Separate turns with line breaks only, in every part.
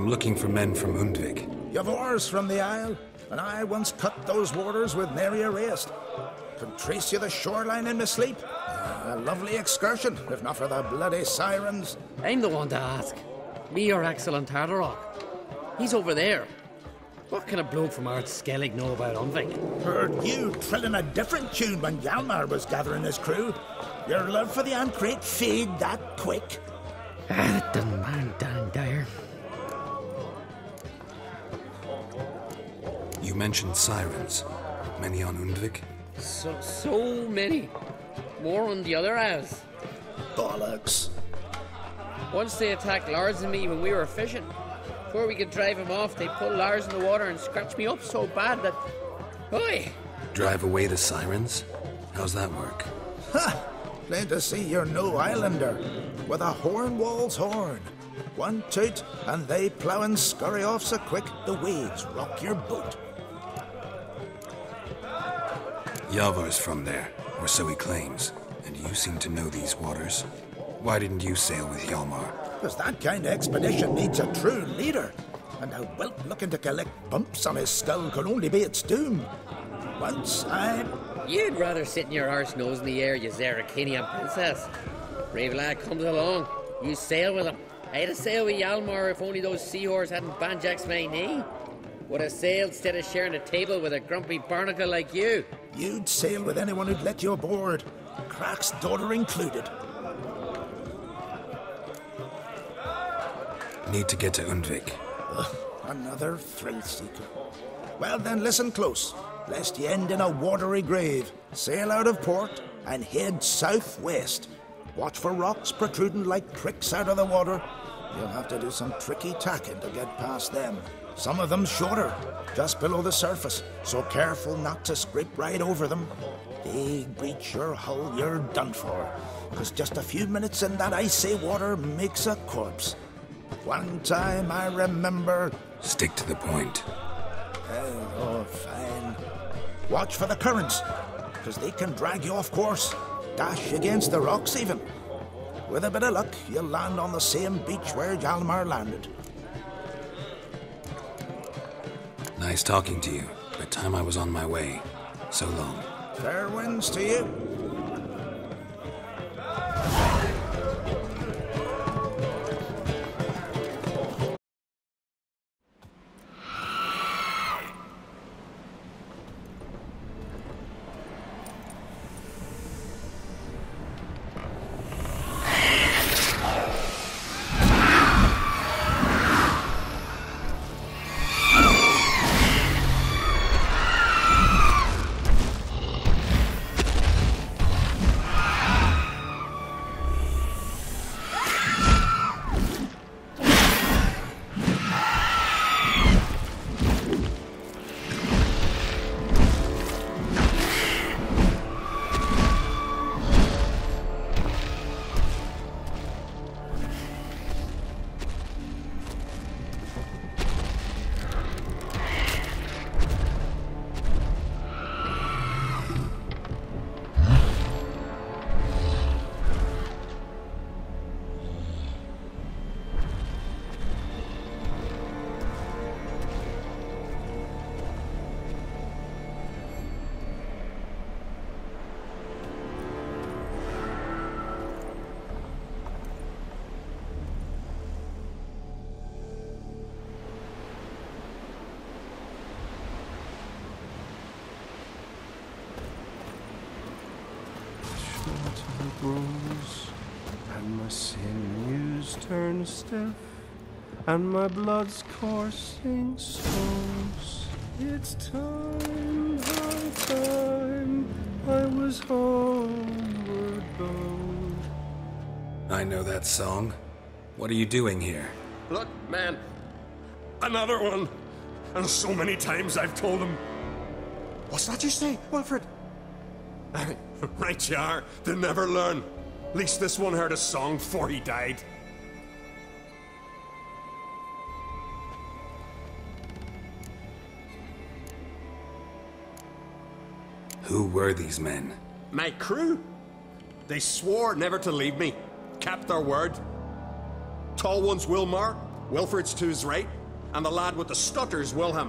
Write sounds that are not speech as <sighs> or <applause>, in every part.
I'm looking for men from Undvik.
You've oars from the Isle, and I once cut those waters with nary a rest. Could trace you the shoreline in my sleep. A lovely excursion, if not for the bloody sirens.
I'm the one to ask. Me your excellent Tartarok. He's over there. What can a bloke from Ard Skellig know about Undvik?
Heard you trilling a different tune when Hjalmar was gathering his crew. Your love for the an Craite fade that quick.
Ah, it doesn't mind Dan Dyer.
You mentioned sirens. Many on Undvik?
So, so many. More on the other house.
Bollocks.
Once they attacked Lars and me when we were fishing. Before we could drive him off, they pulled Lars in the water and scratched me up so bad that. Oi!
Drive away the sirens? How's that work?
Ha! Plain to see you're no islander. With a Hornwall's horn. One toot, and they plough and scurry off so quick the waves rock your boat.
Yavar's from there, or so he claims, and you seem to know these waters. Why didn't you sail with Hjalmar?
Because that kind of expedition needs a true leader. And a whelp looking to collect bumps on his skull can only be its doom. Once I.
You'd rather sit in your arse nose in the air, you Zerrikanian princess. Brave lad comes along. You sail with him. I'd have sailed with Hjalmar if only those seahorses hadn't banjaxed my knee. Would have sailed instead of sharing a table with a grumpy barnacle like you.
You'd sail with anyone who'd let you aboard, Crach's daughter included.
Need to get to Undvik.
Ugh, another thrill seeker. Well, then listen close, lest you end in a watery grave. Sail out of port and head southwest. Watch for rocks protruding like pricks out of the water. You'll have to do some tricky tacking to get past them. Some of them shorter, just below the surface, so careful not to scrape right over them. They breach your hull, you're done for. Because just a few minutes in that icy water makes a corpse. One time I remember.
Stick to the point.
Oh, oh fine. Watch for the currents, because they can drag you off course, dash against the rocks even. With a bit of luck, you'll land on the same beach where Hjalmar landed.
Nice talking to you, but time I was on my way. So long.
Fair winds to you.
Sinews turn stiff, and my blood's coursing slows. It's time, high time, I was homeward bound.
I know that song. What are you doing here?
Look, man, another one. And so many times I've told him. What's that you say, Wilfred? <laughs> right you are. They never learn. At least this one heard a song before he died.
Who were these men?
My crew. They swore never to leave me. Kept their word. Tall one's Wilmar,
Wilfred's to his right, and the lad with the stutter's Wilhelm.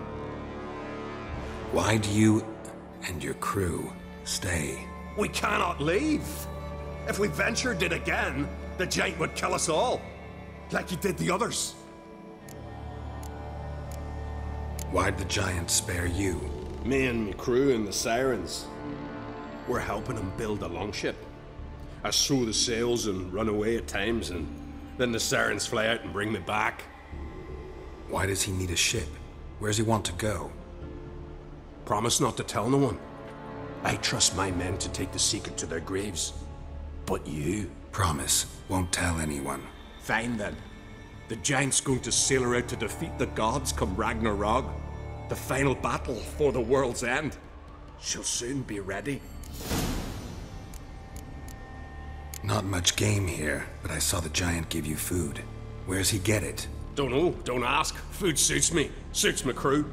Why do you and your crew stay?
We cannot leave. If we ventured it again, the giant would kill us all, like he did the others.
Why'd the giant spare you?
Me and my crew and the sirens. We're helping him build a longship. I sew the sails and run away at times, and then the sirens fly out and bring me back.
Why does he need a ship? Where's he want to go?
Promise not to tell no one. I trust my men to take the secret to their graves. But you?
Promise, won't tell anyone.
Fine then. The giant's going to sail her out to defeat the gods come Ragnarok. The final battle for the world's end. She'll soon be ready.
Not much game here, but I saw the giant give you food. Where's he get it?
Don't know, don't ask. Food suits me, suits my crew.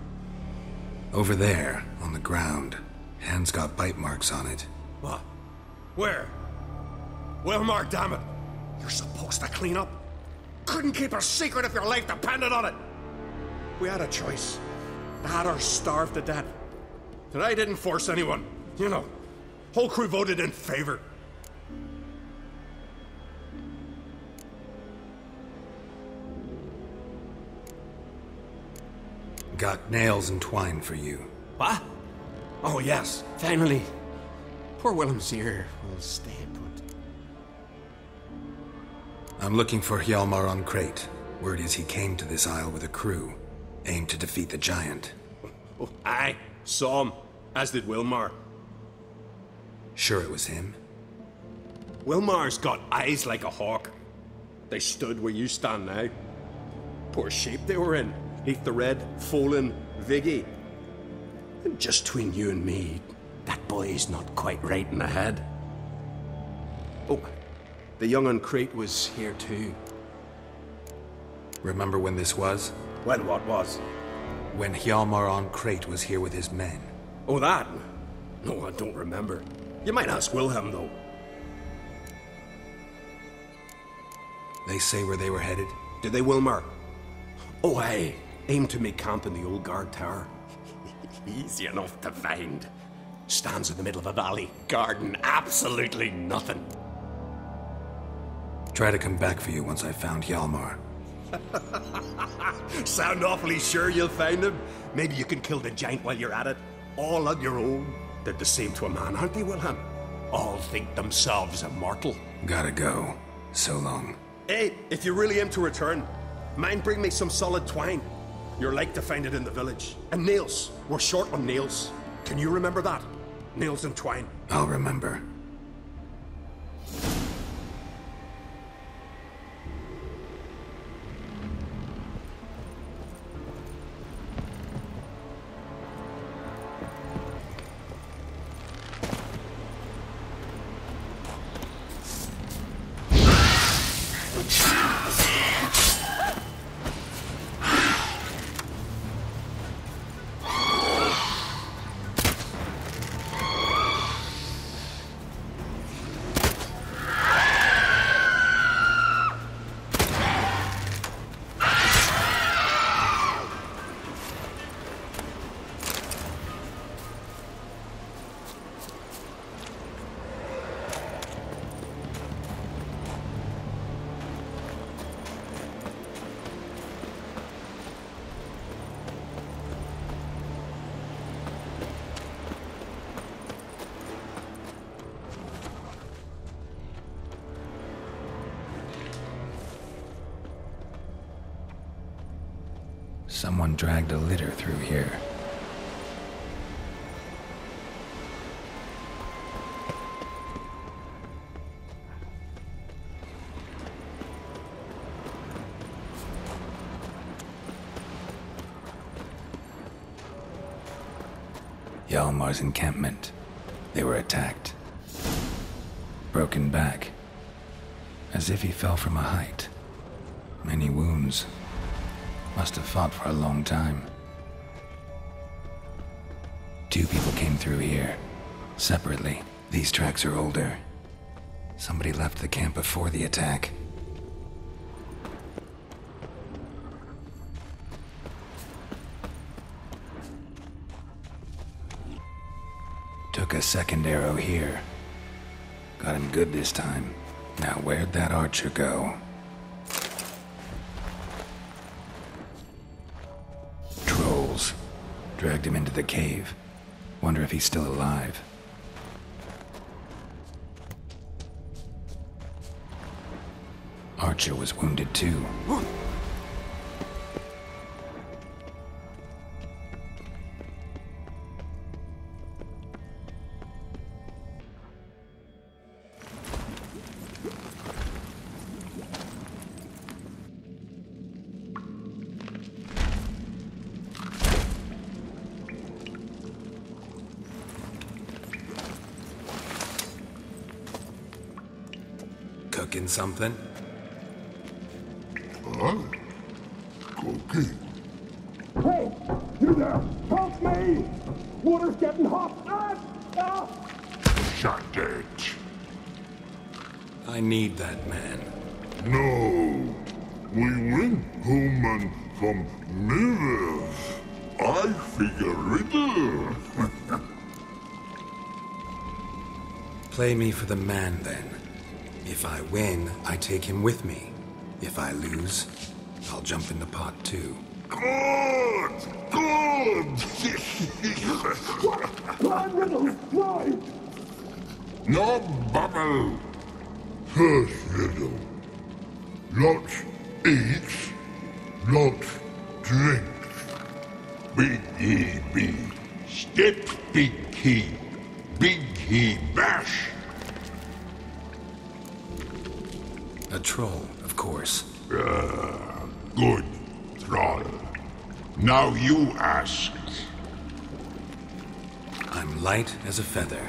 Over there, on the ground. Hand's got bite marks on it.
What? Where? Well, Mark, damn it. You're supposed to clean up. Couldn't keep a secret if your life depended on it. We had a choice. Had or starve to death. And I didn't force anyone. You know, whole crew voted in favor.
Got nails and twine for you.
What? Oh, yes, finally. Poor Willem's here will stay put.
I'm looking for Hjalmar an Craite. Word is he came to this isle with a crew, aimed to defeat the giant.
Oh, aye, saw him, as did Wilmar.
Sure it was him?
Wilmar's got eyes like a hawk. They stood where you stand now. Poor shape they were in. Neath the red, fallen Vigi. And just between you and me, that boy's not quite right in the head. Oh, the young an Craite was here too.
Remember when this was?
When what was?
When Hjalmar an Craite was here with his men.
Oh, that? No, I don't remember. You might ask Wilhelm, though.
They say where they were headed?
Did they, Wilmar? Oh, aye. Aim to make camp in the old guard tower. <laughs> Easy enough to find. Stands in the middle of a valley. Garden, absolutely nothing.
Try to come back for you once I've found Hjalmar. <laughs>
Sound awfully sure you'll find him? Maybe you can kill the giant while you're at it. All on your own. They're the same to a man, aren't they, Wilhelm? All think themselves immortal.
Gotta go. So long.
Hey, if you really aim to return, mind bring me some solid twine. You're like to find it in the village. And nails. We're short on nails. Can you remember that? Nails and twine.
I'll remember. Someone dragged a litter through here. Hjalmar's encampment. They were attacked. Broken back. As if he fell from a height. Many wounds. Must have fought for a long time. Two people came through here. Separately. These tracks are older. Somebody left the camp before the attack. Took a second arrow here. Got him good this time. Now where'd that archer go? Dragged him into the cave. Wonder if he's still alive. Archer was wounded too. Cooking something?
Huh? Cooking?
Hey, you there! Help me! Water's getting hot! Ah! Ah!
Shut it.
I need that man.
No. We went human from mirrors. I figure riddle. <laughs>
Play me for the man then. If I win, I take him with me. If I lose, I'll jump in the pot too.
Good! Good!
Blind riddles! Mine!
no bubble. First riddle. Lots eats, lots drinks. Big he be. Step big he.
As a feather,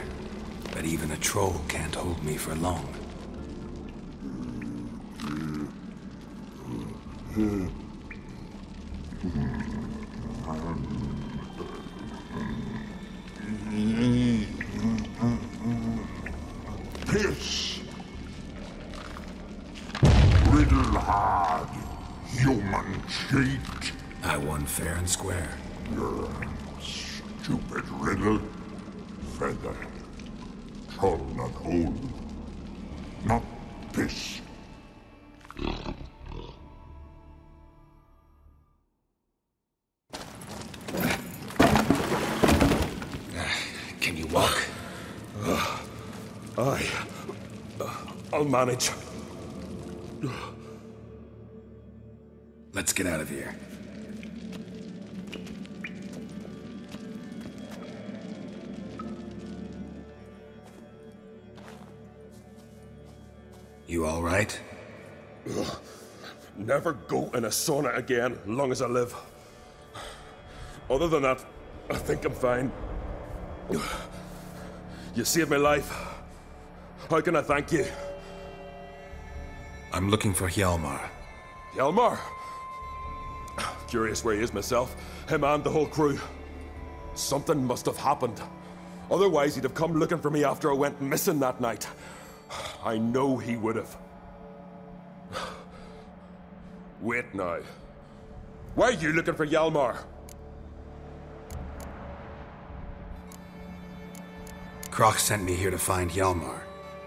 but even a troll can't hold me for long.
Piss. Riddle hard. Human cheat.
I won fair and square.
Stupid riddle. Feather. Troll not hole. Not piss. <sighs>
Can you walk?
Uh, Aye. Uh, I'll manage.
Let's get out of here. You all right?
Never go in a sauna again, long as I live. Other than that, I think I'm fine. You saved my life. How can I thank you?
I'm looking for Hjalmar.
Hjalmar? Curious where he is myself. Him and the whole crew. Something must have happened. Otherwise, he'd have come looking for me after I went missing that night. I know he would have. Wait now. Why are you looking for Hjalmar?
Crach sent me here to find Hjalmar.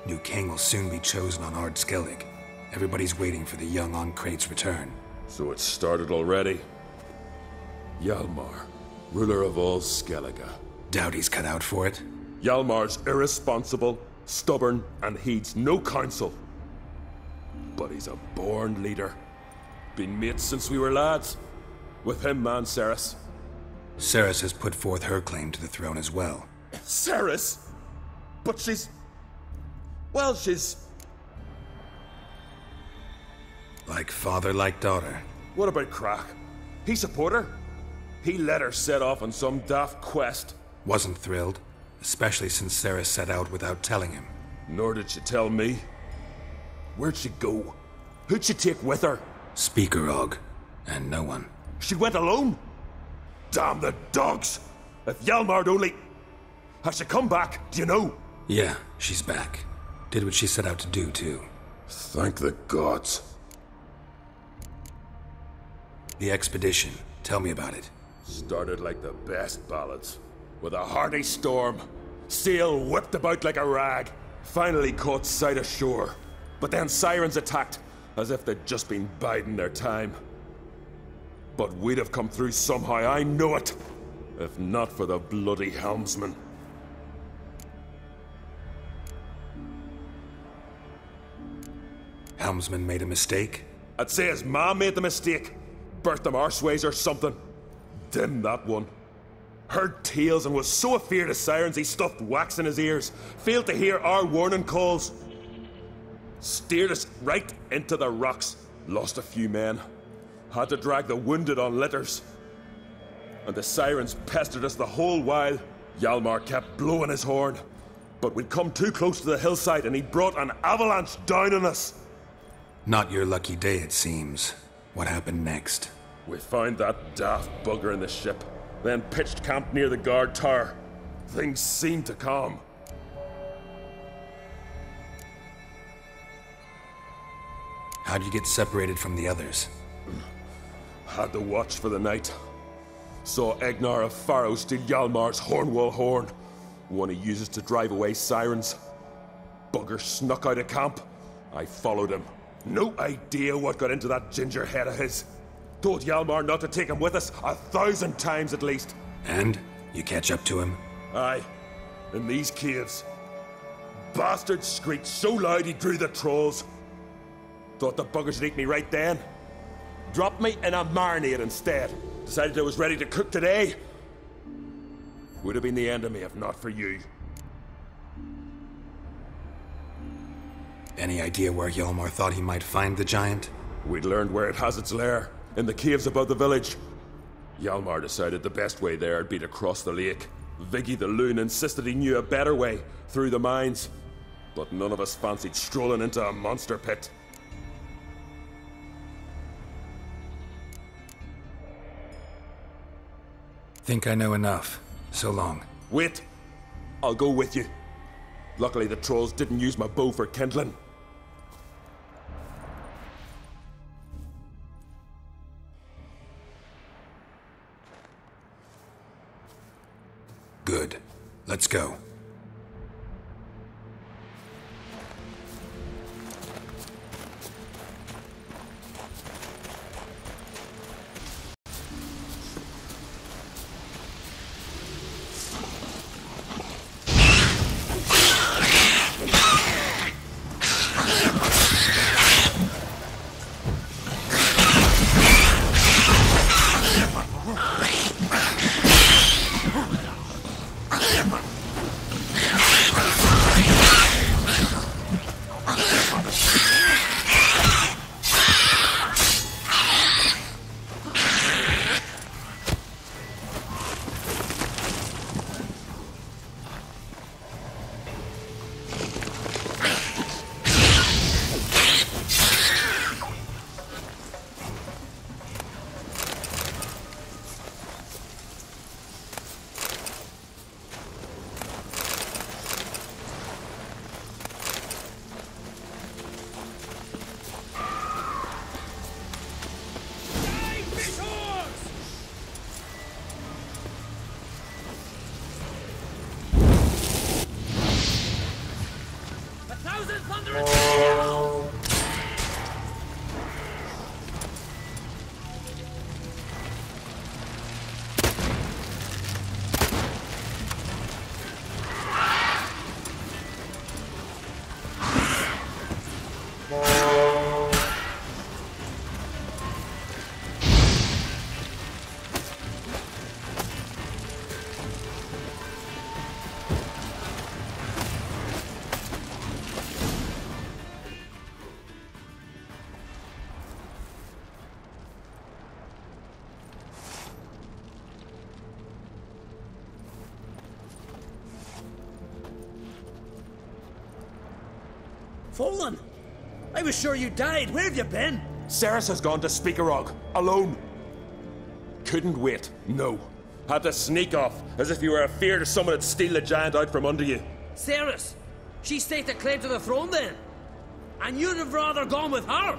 New king will soon be chosen on Ard Skellig. Everybody's waiting for the young an Craite's return.
So it started already. Hjalmar, ruler of all Skellige.
Doubt he's cut out for it.
Hjalmar's irresponsible, stubborn, and heeds no counsel. But he's a born leader. Been mates since we were lads. With him man, Cerys.
Cerys has put forth her claim to the throne as well.
Cerys? But she's. Well, she's.
Like father, like daughter.
What about Crach? He support her? He let her set off on some daft quest.
Wasn't thrilled, especially since Sarah set out without telling him.
Nor did she tell me. Where'd she go? Who'd she take with her?
Spikeroog, and no one.
She went alone? Damn the dogs! If Hjalmar'd only. Has she come back? Do you know?
Yeah, she's back. Did what she set out to do, too.
Thank the gods.
The expedition. Tell me about it.
Started like the best ballads. With a hearty storm. Sail whipped about like a rag. Finally caught sight of shore. But then sirens attacked, as if they'd just been biding their time. But we'd have come through somehow, I know it. If not for the bloody helmsman.
Helmsman made a mistake?
I'd say his ma made the mistake. Birthed him arseways or something. Dim that one. Heard tales and was so afeard of sirens he stuffed wax in his ears. Failed to hear our warning calls. Steered us right into the rocks. Lost a few men. Had to drag the wounded on litters. And the sirens pestered us the whole while. Hjalmar kept blowing his horn. But we'd come too close to the hillside and he brought an avalanche down on us.
Not your lucky day, it seems. What happened next?
We found that daft bugger in the ship, then pitched camp near the guard tower. Things seemed to calm.
How'd you get separated from the others?
Had to watch for the night. Saw Egnar of Faro steal Hjalmar's Hornwall horn, one he uses to drive away sirens. Bugger snuck out of camp. I followed him. No idea what got into that ginger head of his. Told Hjalmar not to take him with us a thousand times at least.
And? You catch up to him?
Aye. In these caves. Bastard screeched so loud he drew the trolls. Thought the buggers would eat me right then. Dropped me in a marinade instead. Decided I was ready to cook today. Would have been the end of me if not for you.
Any idea where Hjalmar thought he might find the giant?
We'd learned where it has its lair, in the caves above the village. Hjalmar decided the best way there would be to cross the lake. Vigi the loon insisted he knew a better way, through the mines. But none of us fancied strolling into a monster pit.
Think I know enough. So long.
Wait! I'll go with you. Luckily, the trolls didn't use my bow for kindling.
Go.
Folan! I was sure you died. Where have you been?
Cerys has gone to Spikeroog, alone. Couldn't wait, no. Had to sneak off, as if you were afeard of someone would steal the giant out from under you.
Cerys! She staked a claim to the throne then. And you'd have rather gone with her.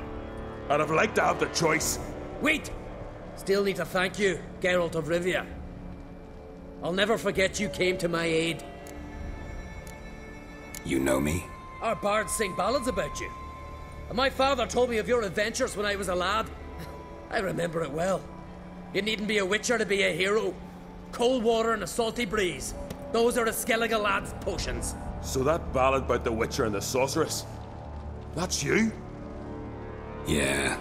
I'd have liked to have the choice.
Wait! Still need to thank you, Geralt of Rivia. I'll never forget you came to my aid.
You know me?
Our bards sing ballads about you. And my father told me of your adventures when I was a lad. I remember it well. You needn't be a witcher to be a hero. Cold water and a salty breeze. Those are a Skellige lad's potions.
So that ballad about the Witcher and the Sorceress, that's you?
Yeah.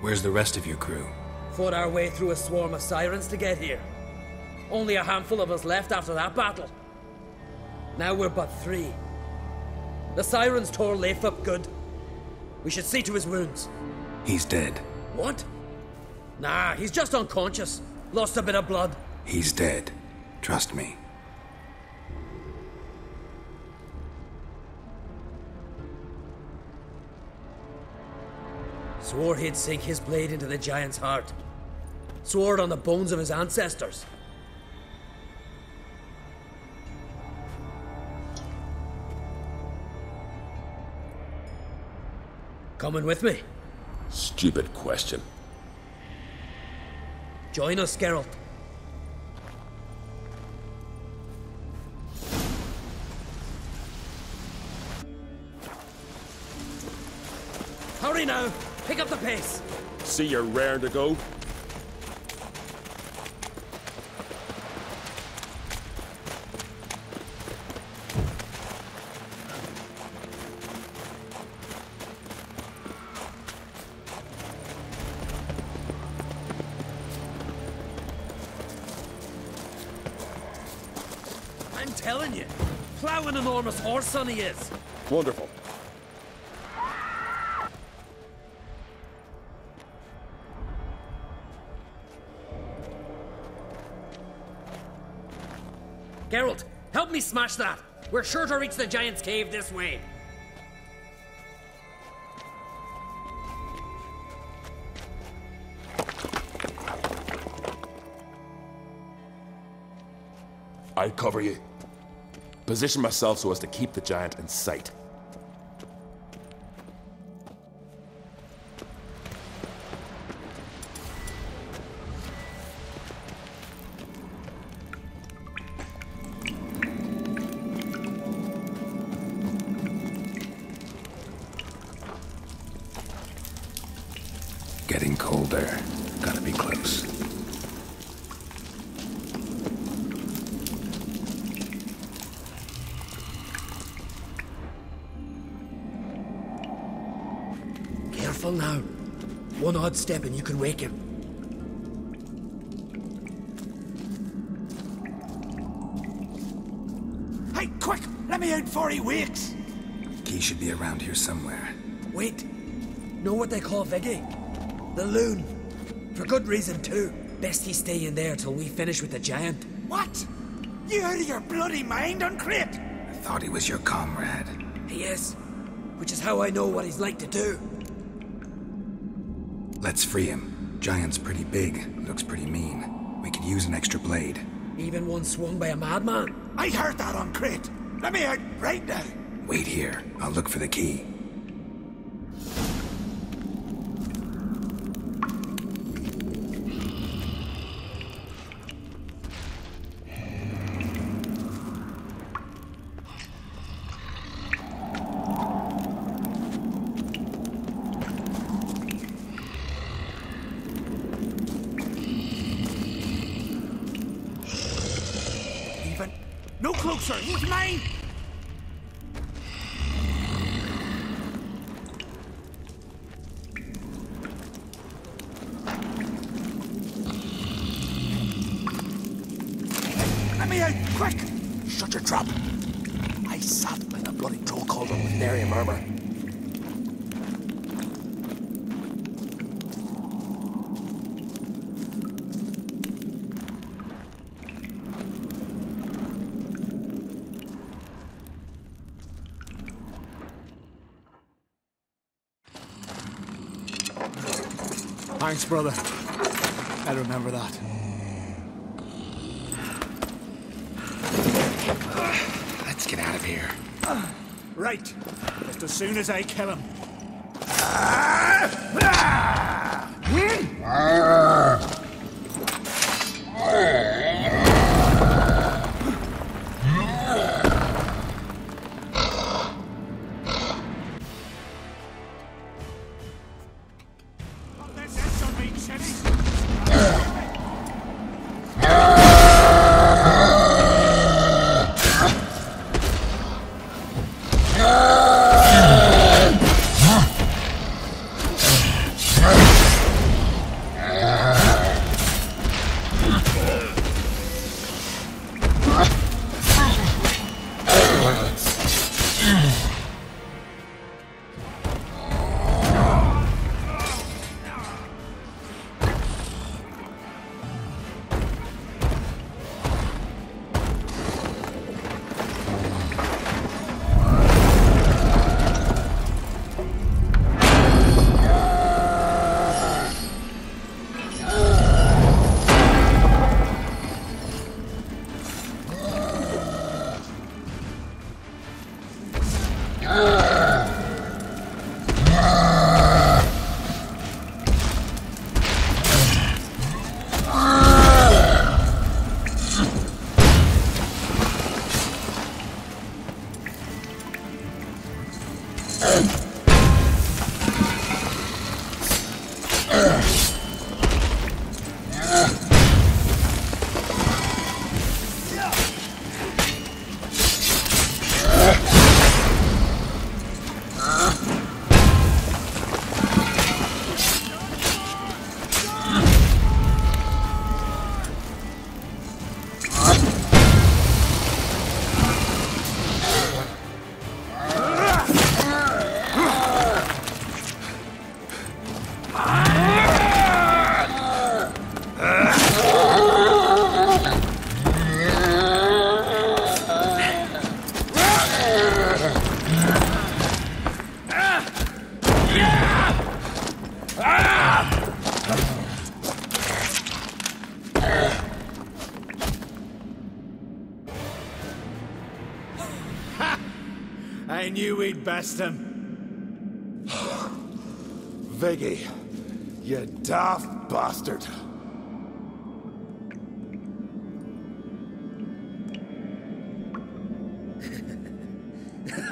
Where's the rest of your crew?
Fought our way through a swarm of sirens to get here. Only a handful of us left after that battle. Now we're but three. The sirens tore Leif up good. We should see to his wounds.
He's dead.
What? Nah, he's just unconscious. Lost a bit of blood.
He's dead. Trust me.
Swore he'd sink his blade into the giant's heart. Swore it on the bones of his ancestors. Coming with me?
Stupid question.
Join us, Geralt. Hurry now! Pick up the pace!
See you're raring to go?
Enormous horse son he is.
Wonderful.
Geralt, help me smash that. We're sure to reach the giant's cave this way.
I cover you. Position myself so as to keep the giant in sight.
Wake him.
Hey, quick! Let me out before he wakes!
Key should be around here somewhere.
Wait. Know what they call Vigi? The loon. For good reason, too. Best he stay in there till we finish with the giant.
What? You out of your bloody mind, an Craite?
I thought he was your comrade.
He is. Which is how I know what he's like to do.
Let's free him. Giant's pretty big. Looks pretty mean. We could use an extra blade.
Even one swung by a madman.
I heard that, an Craite. Let me out right now.
Wait here. I'll look for the key.
Even. Closer! He's mine! Let me out! Quick! Shut your trap! I sat by the bloody troll cauldron with nary a murmur.
Thanks, brother. I remember that.
Let's get out of here.
Right. Just as soon as I kill him.
Ah!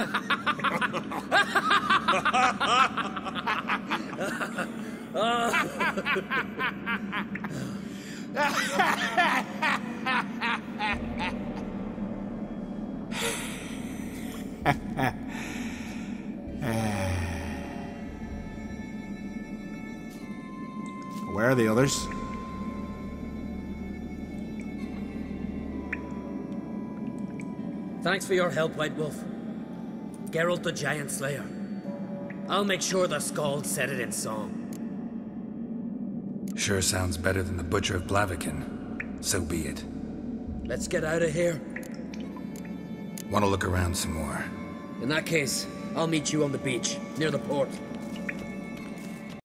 <laughs>
Where are the others?
Thanks for your help, White Wolf. Geralt the Giant Slayer. I'll make sure the Scald said it in song.
Sure sounds better than the Butcher of Blaviken. So be it.
Let's get out of here.
Want to look around some more?
In that case, I'll meet you on the beach, near the port.